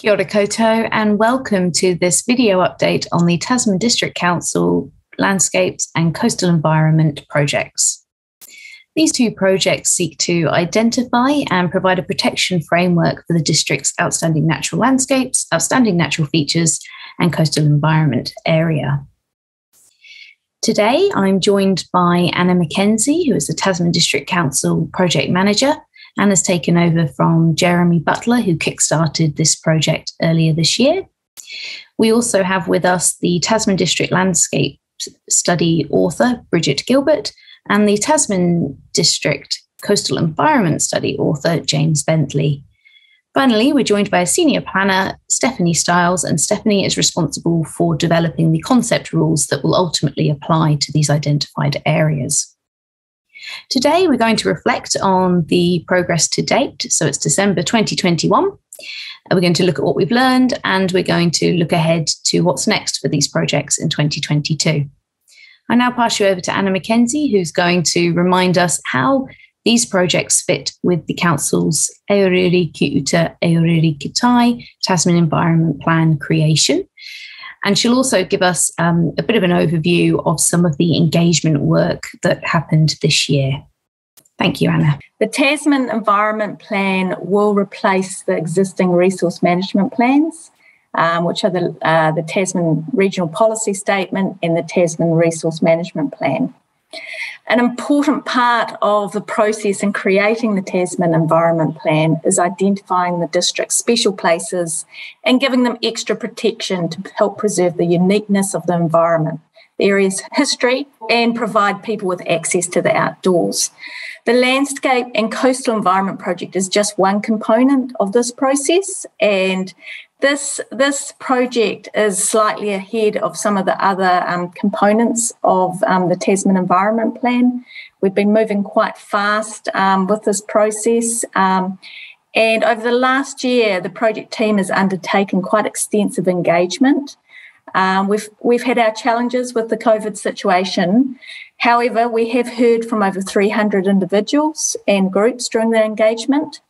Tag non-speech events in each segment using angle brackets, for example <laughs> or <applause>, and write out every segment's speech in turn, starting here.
Kia ora koutou, and welcome to this video update on the Tasman District Council landscapes and coastal environment projects. These two projects seek to identify and provide a protection framework for the district's outstanding natural landscapes, outstanding natural features, and coastal environment area. Today, I'm joined by Anna McKenzie, who is the Tasman District Council Project Manager, Anna's taken over from Jeremy Butler, who kickstarted this project earlier this year. We also have with us the Tasman District Landscape Study author, Bridget Gilbert, and the Tasman District Coastal Environment Study author, James Bentley. Finally, we're joined by a senior planner, Stephanie Styles, and Stephanie is responsible for developing the concept rules that will ultimately apply to these identified areas. Today, we're going to reflect on the progress to date. So it's December 2021. Uh, we're going to look at what we've learned and we're going to look ahead to what's next for these projects in 2022. I now pass you over to Anna McKenzie, who's going to remind us how these projects fit with the Council's Aorere Ki Uta Aorere Ki Tai Tasman Environment Plan creation. And she'll also give us um, a bit of an overview of some of the engagement work that happened this year. Thank you, Anna. The Tasman Environment Plan will replace the existing resource management plans, um, which are the, uh, the Tasman Regional Policy Statement and the Tasman Resource Management Plan. An important part of the process in creating the Tasman Environment Plan is identifying the district's special places and giving them extra protection to help preserve the uniqueness of the environment, the area's history, and provide people with access to the outdoors. The Landscape and Coastal Environment Project is just one component of this process, and this, this project is slightly ahead of some of the other um, components of um, the Tasman Environment Plan. We've been moving quite fast um, with this process. Um, and over the last year, the project team has undertaken quite extensive engagement. Um, we've, we've had our challenges with the COVID situation. However, we have heard from over 300 individuals and groups during their engagement.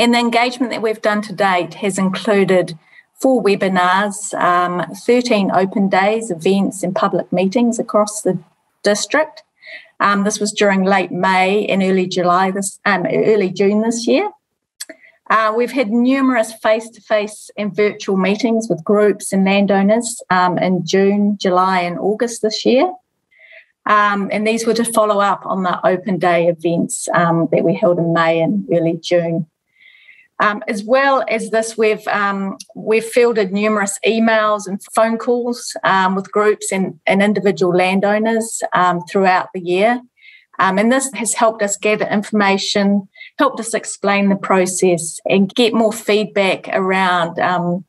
And the engagement that we've done to date has included four webinars, um, 13 open days, events, and public meetings across the district. Um, this was during late May and early July, this um, early June this year. Uh, we've had numerous face-to-face and virtual meetings with groups and landowners um, in June, July, and August this year. Um, and these were to follow up on the open day events um, that we held in May and early June. Um, as well as this, we've um, we've fielded numerous emails and phone calls um, with groups and, and individual landowners um, throughout the year, um, and this has helped us gather information, helped us explain the process, and get more feedback around um,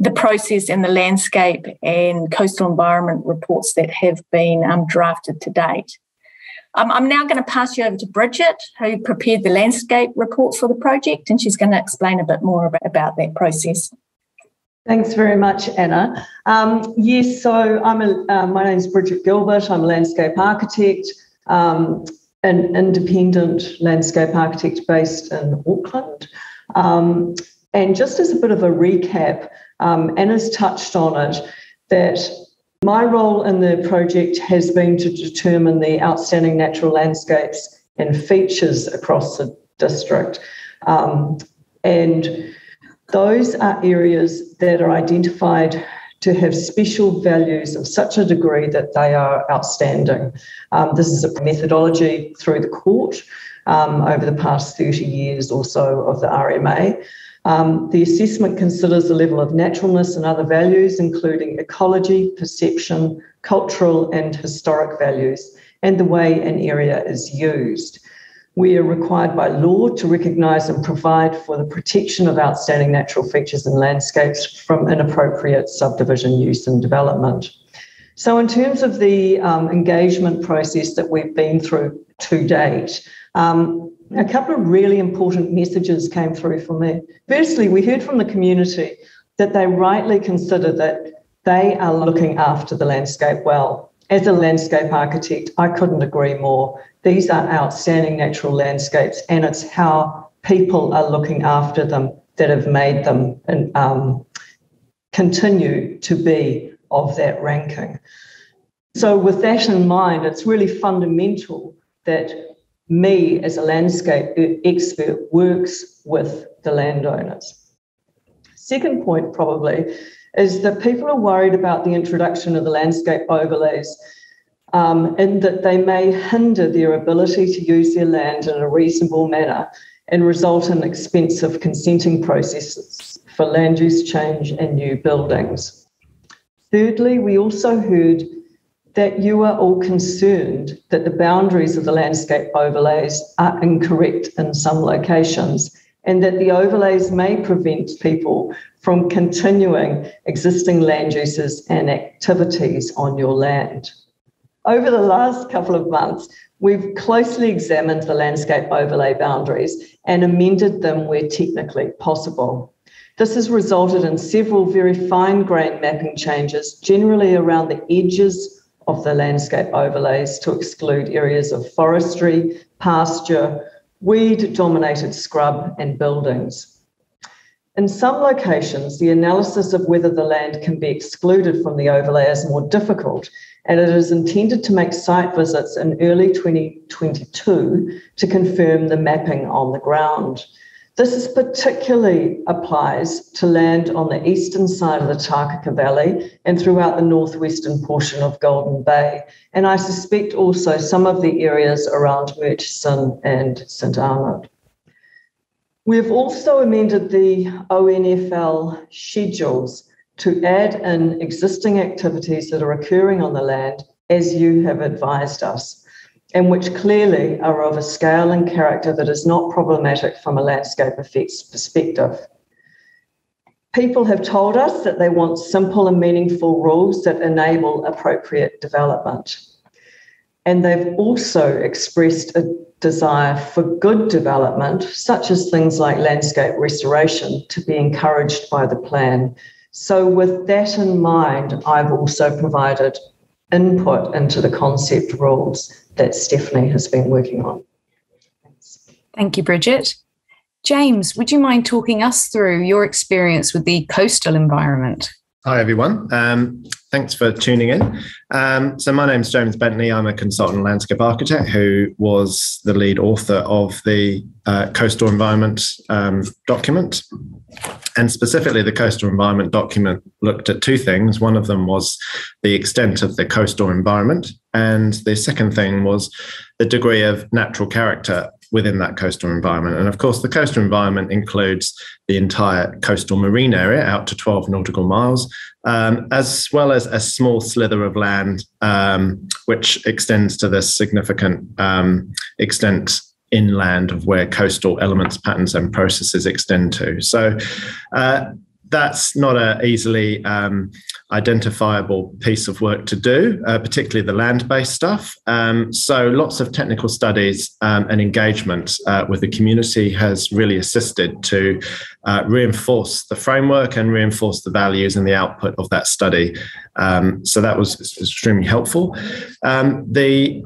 the process and the landscape and coastal environment reports that have been drafted to date. Um, I'm now going to pass you over to Bridget, who prepared the landscape report for the project, and she's going to explain a bit more about, that process. Thanks very much, Anna. Um, yes, so I'm a, uh, my name is Bridget Gilbert. I'm a landscape architect, um, an independent landscape architect based in Auckland. Um, and just as a bit of a recap, um, Anna's touched on it that my role in the project has been to determine the outstanding natural landscapes and features across the district. Um, and those are areas that are identified to have special values of such a degree that they are outstanding. Um, this is a methodology through the court um, over the past 30 years or so of the RMA. Um, the assessment considers the level of naturalness and other values, including ecology, perception, cultural and historic values, and the way an area is used. We are required by law to recognise and provide for the protection of outstanding natural features and landscapes from inappropriate subdivision use and development. So, in terms of the um, engagement process that we've been through to date, um, a couple of really important messages came through for me. Firstly, we heard from the community that they rightly consider that they are looking after the landscape well. As a landscape architect, I couldn't agree more. These are outstanding natural landscapes, and it's how people are looking after them that have made them and um, continue to be of that ranking. So, with that in mind, it's really fundamental that me as a landscape expert works with the landowners. Second point, probably, is that people are worried about the introduction of the landscape overlays um, in that they may hinder their ability to use their land in a reasonable manner and result in expensive consenting processes for land use change and new buildings. Thirdly, we also heard that you are all concerned that the boundaries of the landscape overlays are incorrect in some locations and that the overlays may prevent people from continuing existing land uses and activities on your land. Over the last couple of months, we've closely examined the landscape overlay boundaries and amended them where technically possible. This has resulted in several very fine grained mapping changes, generally around the edges of the landscape overlays to exclude areas of forestry, pasture, weed dominated scrub, and buildings. In some locations, the analysis of whether the land can be excluded from the overlay is more difficult, and it is intended to make site visits in early 2022 to confirm the mapping on the ground. This is particularly applies to land on the eastern side of the Takaka Valley and throughout the northwestern portion of Golden Bay. And I suspect also some of the areas around Murchison and St Arnaud. We've also amended the ONFL schedules to add in existing activities that are occurring on the land as you have advised us and which clearly are of a scale and character that is not problematic from a landscape effects perspective. People have told us that they want simple and meaningful rules that enable appropriate development. And they've also expressed a desire for good development, such as things like landscape restoration, to be encouraged by the plan. So, with that in mind, I've also provided input into the concept rules that Stephanie has been working on. Thanks. Thank you, Bridget. James, would you mind talking us through your experience with the coastal environment? Hi, everyone. Um, thanks for tuning in. Um, so, my name is James Bentley. I'm a consultant landscape architect who was the lead author of the uh, coastal environment um, document. And specifically, the coastal environment document looked at two things. One of them was the extent of the coastal environment, and the second thing was the degree of natural character within that coastal environment. And of course, the coastal environment includes the entire coastal marine area out to 12 nautical miles, um, as well as a small slither of land, um, which extends to this significant um, extent inland of where coastal elements, patterns, and processes extend to. So, uh, that's not a easily um, identifiable piece of work to do, uh, particularly the land-based stuff. Um, so lots of technical studies um, and engagement uh, with the community has really assisted to uh, reinforce the framework and reinforce the values and the output of that study. Um, so that was extremely helpful. Um, the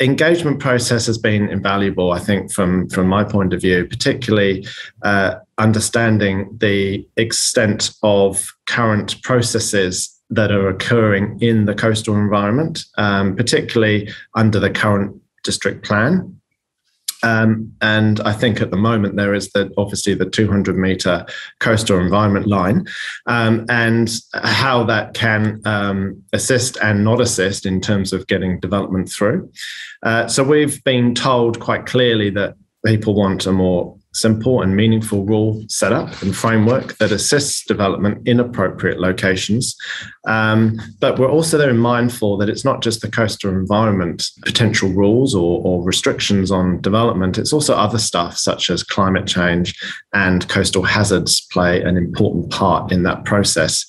engagement process has been invaluable, I think, from from my point of view, particularly uh, understanding the extent of current processes that are occurring in the coastal environment, um, particularly under the current district plan. Um, and I think at the moment there is the obviously the 200 meter coastal environment line, um, and how that can um, assist and not assist in terms of getting development through. Uh, so we've been told quite clearly that people want a more simple and meaningful rule setup and framework that assists development in appropriate locations. Um, but we're also very mindful that it's not just the coastal environment potential rules or, or, restrictions on development, it's also other stuff such as climate change and coastal hazards play an important part in that process.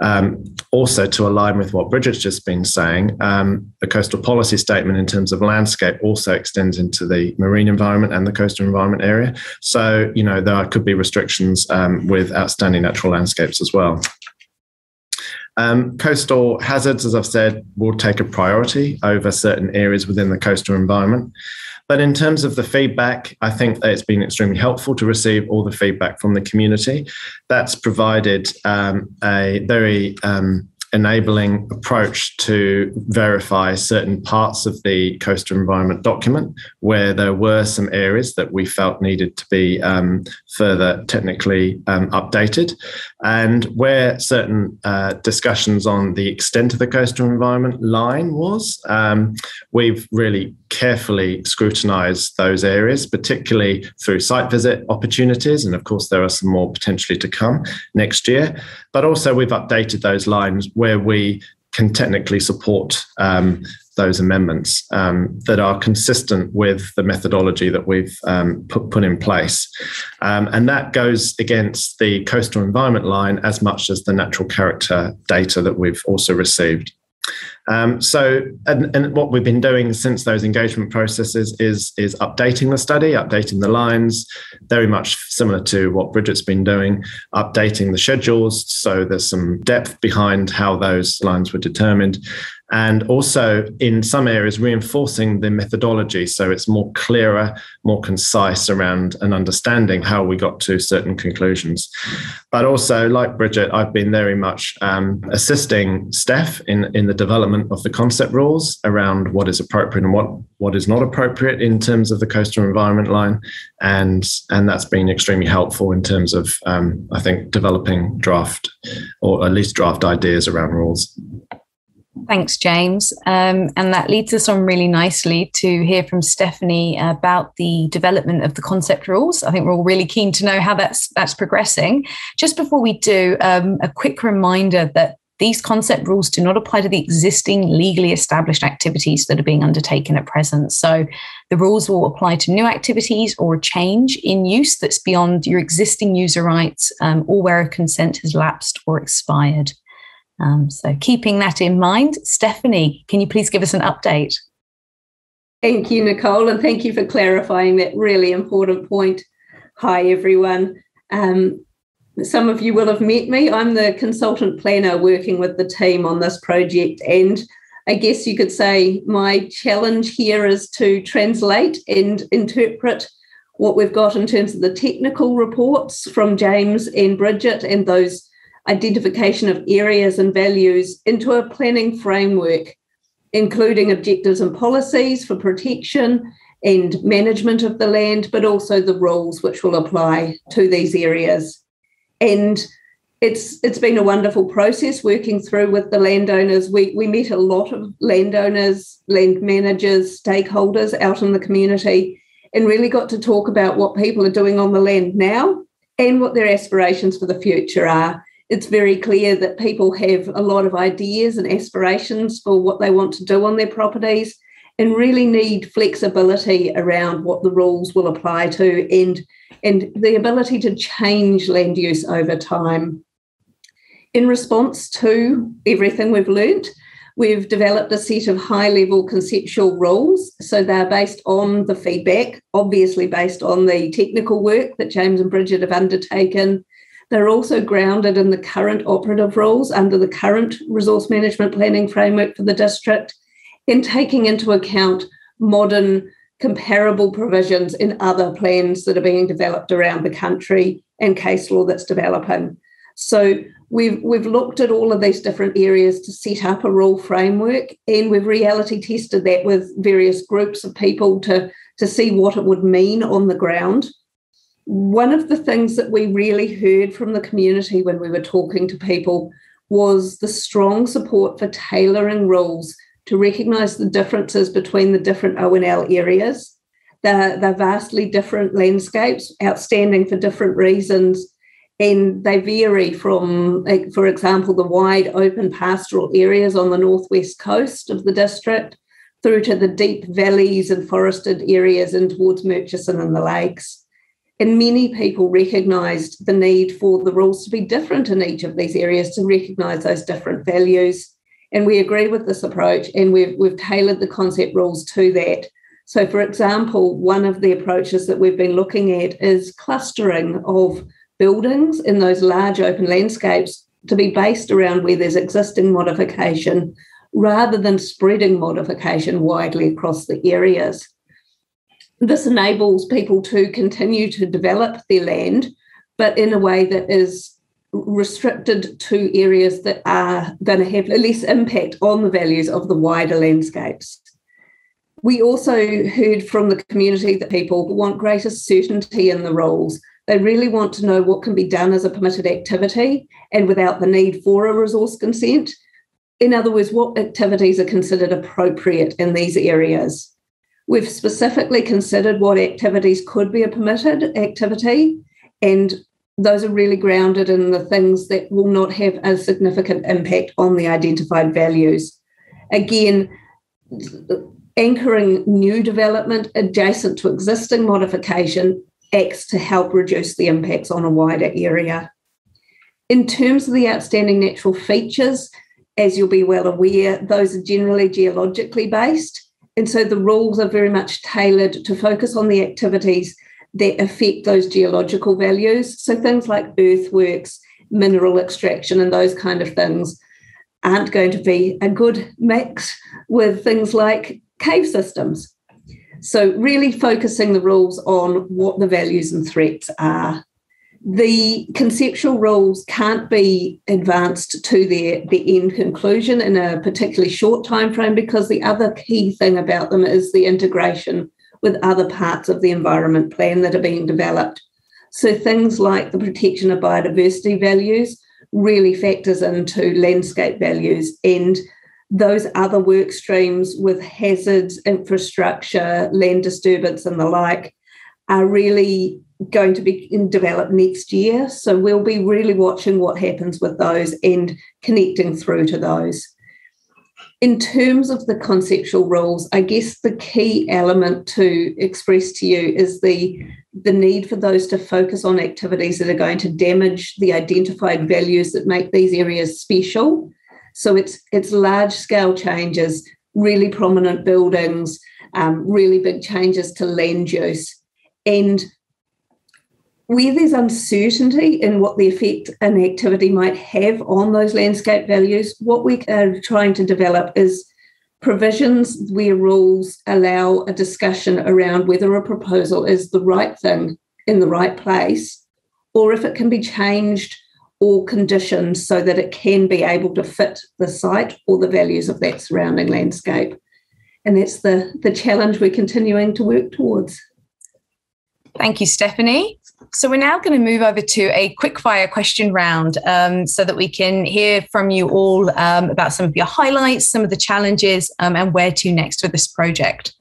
Um, also, to align with what Bridget's just been saying, um, the coastal policy statement in terms of landscape also extends into the marine environment and the coastal environment area. So, you know, there could be restrictions um, with outstanding natural landscapes as well. Um, coastal hazards, as I've said, will take a priority over certain areas within the coastal environment. But in terms of the feedback, I think that it's been extremely helpful to receive all the feedback from the community. That's provided um, a very um, enabling approach to verify certain parts of the coastal environment document where there were some areas that we felt needed to be um, further technically um, updated, and where certain uh, discussions on the extent of the coastal environment line was. Um, we've really carefully scrutinize those areas, particularly through site visit opportunities. And of course, there are some more potentially to come next year. But also, we've updated those lines where we can technically support um, those amendments um, that are consistent with the methodology that we've um, put, put in place. Um, and that goes against the coastal environment line as much as the natural character data that we've also received. Um, so, and, and, what we've been doing since those engagement processes is is updating the study, updating the lines, very much similar to what Bridget's been doing, updating the schedules. So there's some depth behind how those lines were determined, and also in some areas reinforcing the methodology so it's more clearer more concise around an understanding how we got to certain conclusions. But also like bridget i've been very much um, assisting steph in, in the development of the concept rules around what is appropriate and what, what is not appropriate in terms of the coastal environment line. And and that's been extremely helpful in terms of um, i think developing draft or at least draft ideas around rules Thanks, James. Um, and that leads us on really nicely to hear from Stephanie about the development of the concept rules. I think we're all really keen to know how that's that's progressing. Just before we do, um, a quick reminder that these concept rules do not apply to the existing legally established activities that are being undertaken at present. So the rules will apply to new activities or a change in use that's beyond your existing user rights um, or where a consent has lapsed or expired. Um, so, keeping that in mind, Stephanie, can you please give us an update? Thank you, Nicole, and thank you for clarifying that really important point. Hi, everyone. Um, some of you will have met me. I'm the consultant planner working with the team on this project. And I guess you could say my challenge here is to translate and interpret what we've got in terms of the technical reports from James and Bridget and those identification of areas and values into a planning framework, including objectives and policies for protection and management of the land, but also the rules which will apply to these areas. And it's it's been a wonderful process working through with the landowners. We we met a lot of landowners, land managers, stakeholders out in the community, and really got to talk about what people are doing on the land now and what their aspirations for the future are it's very clear that people have a lot of ideas and aspirations for what they want to do on their properties and really need flexibility around what the rules will apply to and, and the ability to change land use over time. In response to everything we've learnt, we've developed a set of high level conceptual rules. So they're based on the feedback, obviously based on the technical work that James and Bridget have undertaken, they're also grounded in the current operative rules under the current resource management planning framework for the district, in taking into account modern comparable provisions in other plans that are being developed around the country and case law that's developing. So we've we've looked at all of these different areas to set up a rule framework and we've reality tested that with various groups of people to to see what it would mean on the ground one of the things that we really heard from the community when we were talking to people was the strong support for tailoring rules to recognise the differences between the different ONL areas. They're, they're vastly different landscapes, outstanding for different reasons, and they vary from, for example, the wide open pastoral areas on the northwest coast of the district through to the deep valleys and forested areas in towards Murchison and the lakes. And many people recognised the need for the rules to be different in each of these areas to recognise those different values. And we agree with this approach and we've, we've tailored the concept rules to that. So, for example, one of the approaches that we've been looking at is clustering of buildings in those large open landscapes to be based around where there's existing modification rather than spreading modification widely across the areas. This enables people to continue to develop their land, but in a way that is restricted to areas that are going to have less impact on the values of the wider landscapes. We also heard from the community that people want greater certainty in the rules. They really want to know what can be done as a permitted activity and without the need for a resource consent. In other words, what activities are considered appropriate in these areas. We've specifically considered what activities could be a permitted activity and those are really grounded in the things that will not have a significant impact on the identified values. Again, anchoring new development adjacent to existing modification acts to help reduce the impacts on a wider area. In terms of the outstanding natural features, as you'll be well aware, those are generally geologically based. And so the rules are very much tailored to focus on the activities that affect those geological values. So things like earthworks, mineral extraction, and those kind of things aren't going to be a good mix with things like cave systems. So, really focusing the rules on what the values and threats are. The conceptual rules can't be advanced to their, the end conclusion in a particularly short time frame because the other key thing about them is the integration with other parts of the environment plan that are being developed. So things like the protection of biodiversity values really factors into landscape values and those other work streams with hazards, infrastructure, land disturbance, and the like are really going to be in developed next year. So we'll be really watching what happens with those and connecting through to those in terms of the conceptual rules, I guess the key element to express to you is the, the need for those to focus on activities that are going to damage the identified values that make these areas special. So it's it's large scale changes, really prominent buildings, um, really big changes to land use, and where there's uncertainty in what the effect an activity might have on those landscape values, what we are trying to develop is provisions where rules allow a discussion around whether a proposal is the right thing in the right place or if it can be changed or conditioned so that it can be able to fit the site or the values of that surrounding landscape. And that's the, the challenge we're continuing to work towards. Thank you, Stephanie. So we're now going to move over to a quick fire question round um, so that we can hear from you all um, about some of your highlights, some of the challenges, um, and where to next with this project.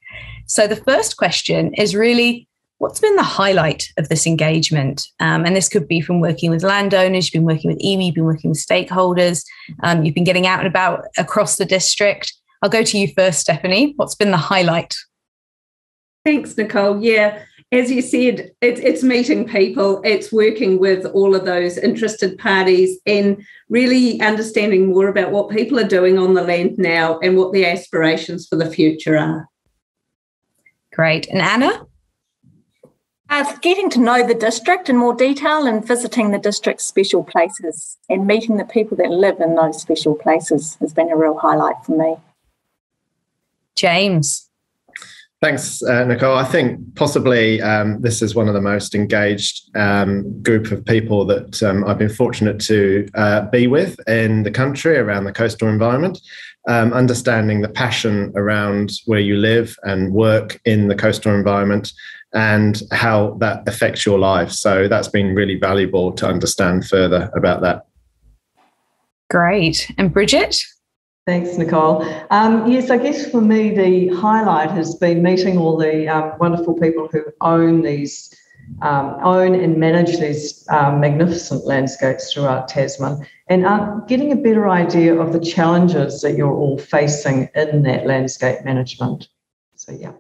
So the first question is really what's been the highlight of this engagement? Um, and this could be from working with landowners, you've been working with iwi, you've been working with stakeholders, um, you've been getting out and about across the district. I'll go to you first, Stephanie. What's been the highlight? Thanks, Nicole. Yeah as you said, it's, it's meeting people, it's working with all of those interested parties and really understanding more about what people are doing on the land now and what the aspirations for the future are. Great. And Anna? Uh, getting to know the district in more detail and visiting the district's special places and meeting the people that live in those special places has been a real highlight for me. James? Thanks, uh, Nicole. I think possibly um, this is one of the most engaged um, group of people that um, I've been fortunate to uh, be with in the country around the coastal environment. Um, understanding the passion around where you live and work in the coastal environment and how that affects your life. So that's been really valuable to understand further about that. Great. And Bridget? Thanks, Nicole. Um, yes, I guess for me, the highlight has been meeting all the um, wonderful people who own these, um, own and manage these um, magnificent landscapes throughout Tasman and uh, getting a better idea of the challenges that you're all facing in that landscape management. So, yeah.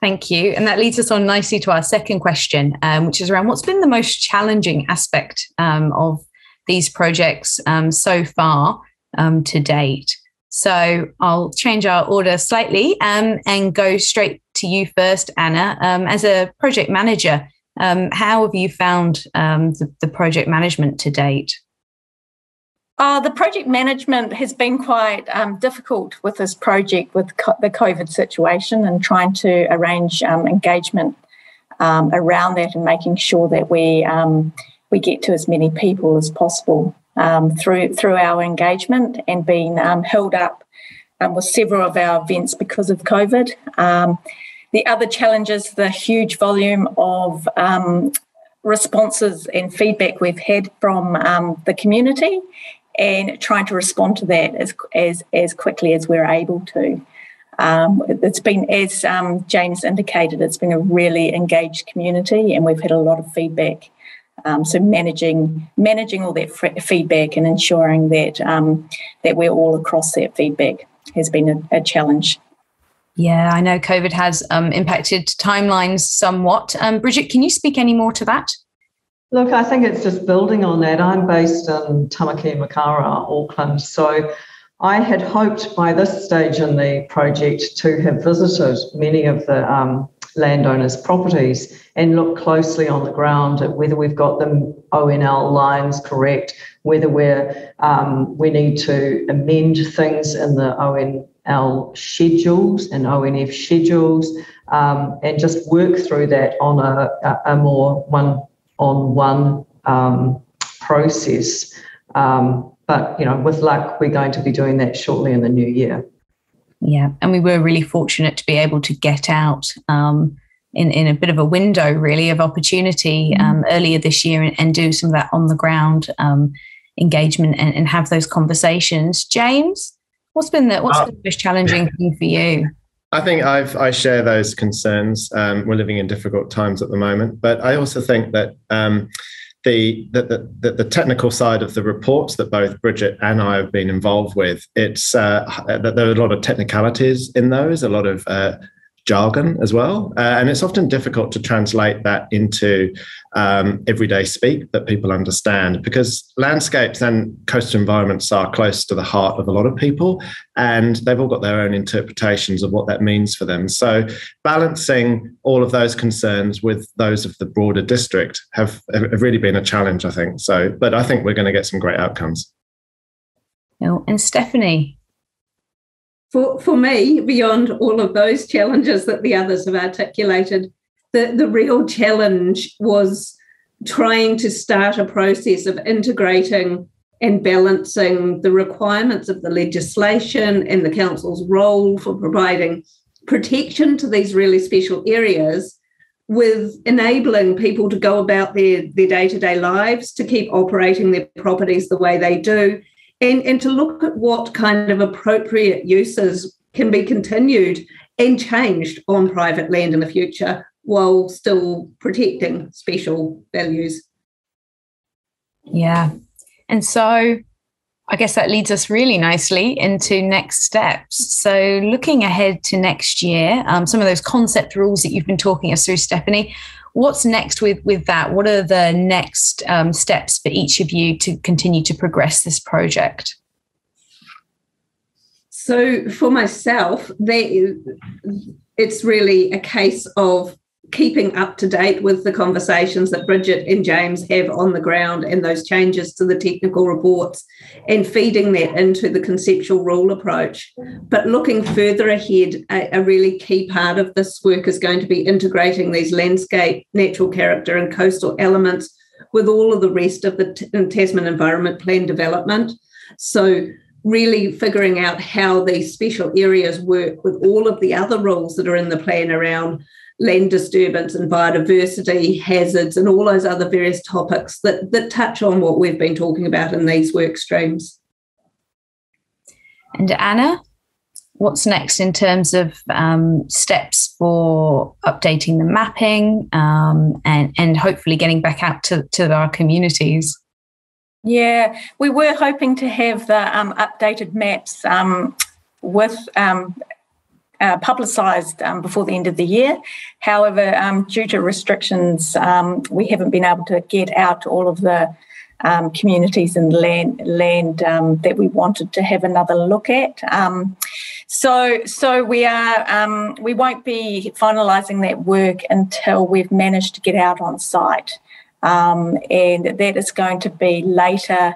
Thank you. And that leads us on nicely to our second question, um, which is around what's been the most challenging aspect um, of these projects so far? Um, to date. So I'll change our order slightly um, and go straight to you first, Anna. Um, as a project manager, um, how have you found um, the, the, project management to date? Oh, the project management has been quite um, difficult with this project with co- the COVID situation and trying to arrange engagement around that and making sure that we we get to as many people as possible um, through through our engagement and being um, held up with several of our events because of COVID. the other challenge is the huge volume of responses and feedback we've had from the community and trying to respond to that as as as quickly as we're able to. Um, it's been, as um, James indicated, it's been a really engaged community, and we've had a lot of feedback. Um, so managing managing all that f- feedback and ensuring that um, that we're all across that feedback has been a, a challenge. Yeah, I know COVID has um, impacted timelines somewhat. Um, Bridget, can you speak any more to that? Look, I think it's just building on that. I'm based in Tamaki Makaurau, Auckland. So I had hoped by this stage in the project to have visited many of the um, landowners' properties and look closely on the ground at whether we've got the ONL lines correct, whether we're um, we need to amend things in the ONL schedules and ONF schedules, um, and just work through that on a, a more one on one um, process. Um, but you know, with luck, we're going to be doing that shortly in the new year. Yeah, and we were really fortunate to be able to get out um, in in a bit of a window, really, of opportunity mm-hmm. um, earlier this year and, and, do some of that on the ground um, engagement and, and, have those conversations. James, what's been the what's uh, been the most challenging <laughs> thing for you? I think I've I share those concerns. Um, we're living in difficult times at the moment, but I also think that um, the, the, the the technical side of the reports that both Bridget and I have been involved with, it's uh, that there are a lot of technicalities in those, a lot of uh, jargon as well. Uh, and it's often difficult to translate that into um, everyday speak that people understand because landscapes and coastal environments are close to the heart of a lot of people and they've all got their own interpretations of what that means for them. So balancing all of those concerns with those of the broader district have, have really been a challenge, I think. So, but I think we're going to get some great outcomes. and Stephanie, for, for me, beyond all of those challenges that the others have articulated, the, the real challenge was trying to start a process of integrating and balancing the requirements of the legislation and the council's role for providing protection to these really special areas with enabling people to go about their, their day-to-day lives to keep operating their properties the way they do and, and to look at what kind of appropriate uses can be continued and changed on private land in the future while still protecting special values. Yeah. And so I guess that leads us really nicely into next steps. So, looking ahead to next year, um, some of those concept rules that you've been talking us through, Stephanie, what's next with with that? What are the next um, steps for each of you to continue to progress this project? So for myself it's really a case of keeping up to date with the conversations that Bridget and James have on the ground and those changes to the technical reports and feeding that into the conceptual rule approach. But looking further ahead, a, a really key part of this work is going to be integrating these landscape, natural character, and coastal elements with all of the rest of the T- uh, Tasman Environment Plan development. So really figuring out how these special areas work with all of the other rules that are in the plan around land disturbance and biodiversity hazards and all those other various topics that, that touch on what we've been talking about in these work streams. And Anna, what's next in terms of um, steps for updating the mapping um, and, and hopefully getting back out to, to our communities? Yeah, we were hoping to have the um, updated maps um, with um, uh, publicised um, before the end of the year. However, um, due to restrictions, um, we haven't been able to get out to all of the um, communities and land land um, that we wanted to have another look at. Um, so, so we are we won't be finalising that work until we've managed to get out on site, and that is going to be later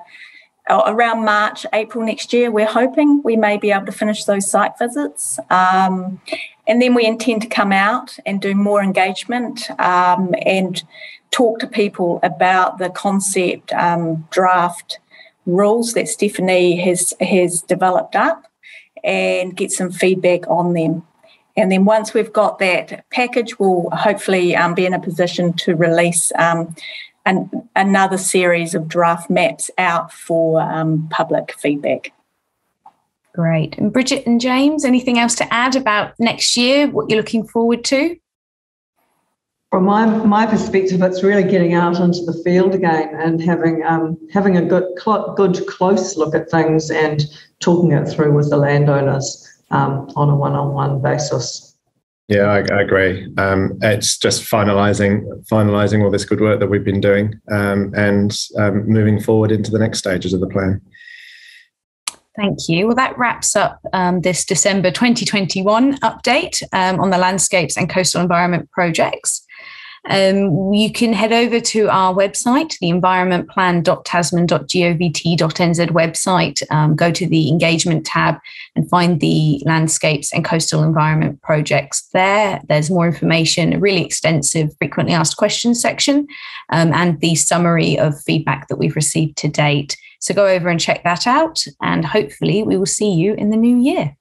around March, April next year, we're hoping we may be able to finish those site visits. Um, and then we intend to come out and do more engagement um, and talk to people about the concept um, draft rules that Stephanie has, has developed up and get some feedback on them. And then once we've got that package, we'll hopefully um, be in a position to release um, an, another series of draft maps out for um, public feedback. Great. And Bridget and James, anything else to add about next year, what you're looking forward to? From my, my perspective, it's really getting out into the field again and having um, having a good cl- good close look at things and talking it through with the landowners um, on a one-on-one basis. Yeah, I, I agree. Um, it's just finalising finalising all this good work that we've been doing um, and um, moving forward into the next stages of the plan. Thank you. Well, that wraps up um, this December 2021 update um, on the landscapes and coastal environment projects. Um, you can head over to our website, the environmentplan.tasman.govt.nz website, um, go to the engagement tab and find the landscapes and coastal environment projects there. There's more information, a really extensive frequently asked questions section, um, and the summary of feedback that we've received to date. So go over and check that out, and hopefully, we will see you in the new year.